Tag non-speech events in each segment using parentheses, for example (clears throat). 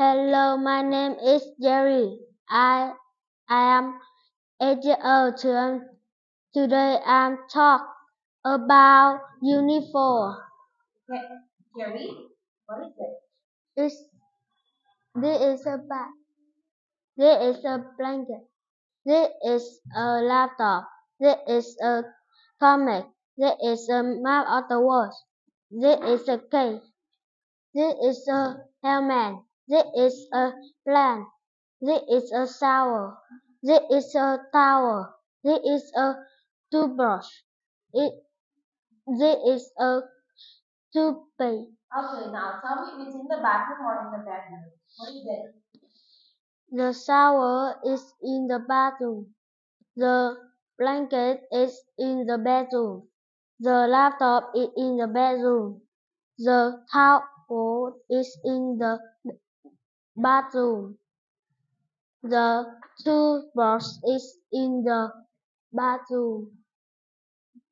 Hello, my name is Jerry. I I am eight years old. Today I'm talk about unit 4. Okay, Jerry, what is it? It's, this is a bag. This is a blanket. This is a laptop. This is a comic. This is a map of the world. This is a cake. This is a helmet. This is a plant. This is a shower. This is a towel. This is a toothbrush. It, this is a toothpaste. Okay, now tell me if it's in the bathroom or in the bedroom. What is it? The shower is in the bathroom. The blanket is in the bedroom. The laptop is in the bedroom. The towel is in the bathroom. The toothbrush is in the bathroom.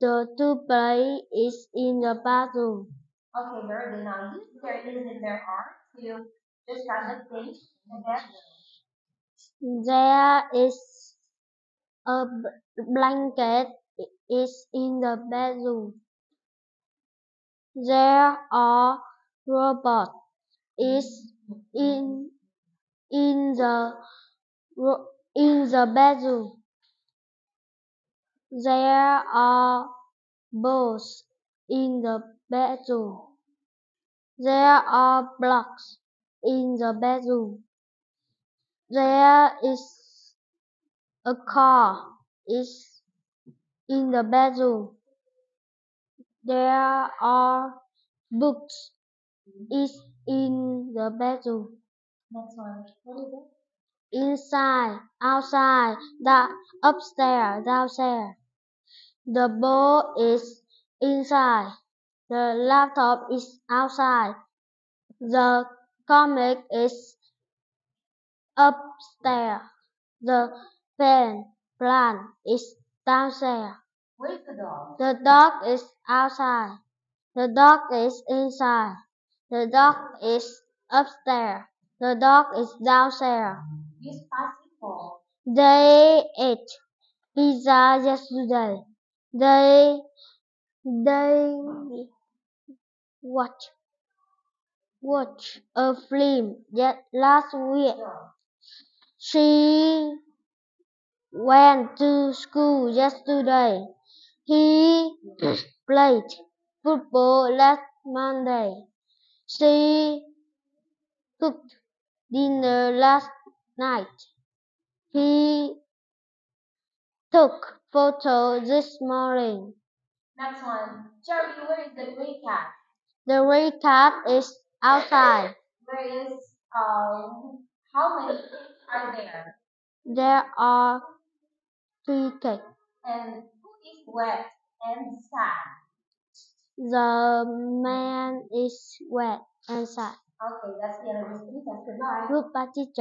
The toothpaste is in the bathroom. Okay, very good. Now use their ears in their arms to describe the things in the bedroom. There is a blanket is in the bedroom. There are robots is in in the in the bedroom. There are balls in the bedroom. There are blocks in the bedroom. There is a car is in the bedroom. There are books is in the bedroom. Next one. What is it? Inside, outside, the upstairs, downstairs. The ball is inside. The laptop is outside. The comic is upstairs. The pen plant is downstairs. Where's the dog? The dog is outside. The dog is inside. The dog is upstairs. The dog is downstairs. They ate pizza yesterday. They they watch watch a film yet last week. She went to school yesterday. He (clears throat) played football last Monday. She cooked dinner last night. He took photo this morning. Next one. Charlie, where is the gray cat? The gray cat is outside. Where is, uh, how many are there? There are three cats. And who is wet and sad? The man is wet and sad. Okay, that's the end of this test. Goodbye. Goodbye, teacher.